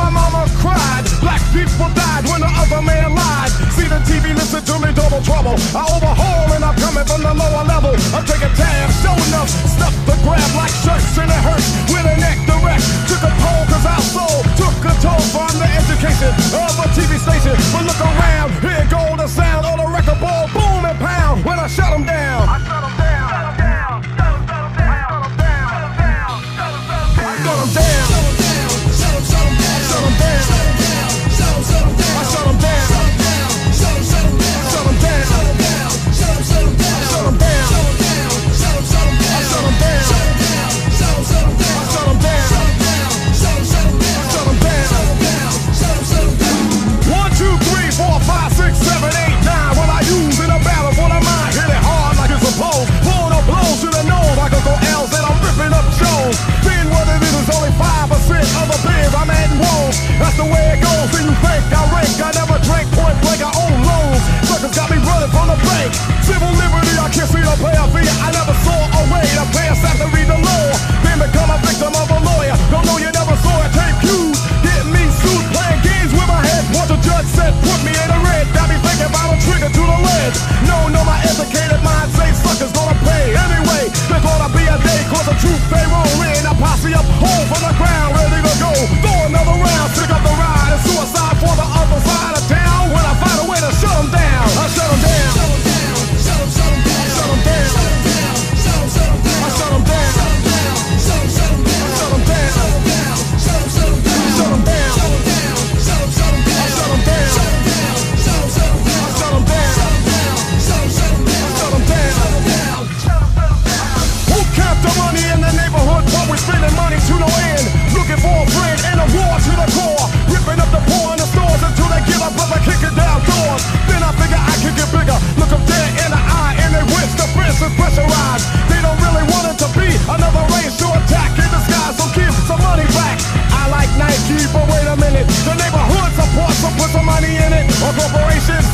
my mama cried. Black people died when the other man lied. See the TV, listen to me, double trouble. I overhaul and I'm coming from the lower level. I take a tab, show enough, stuff the grab like shirts and it hurts with a neck. or corporations?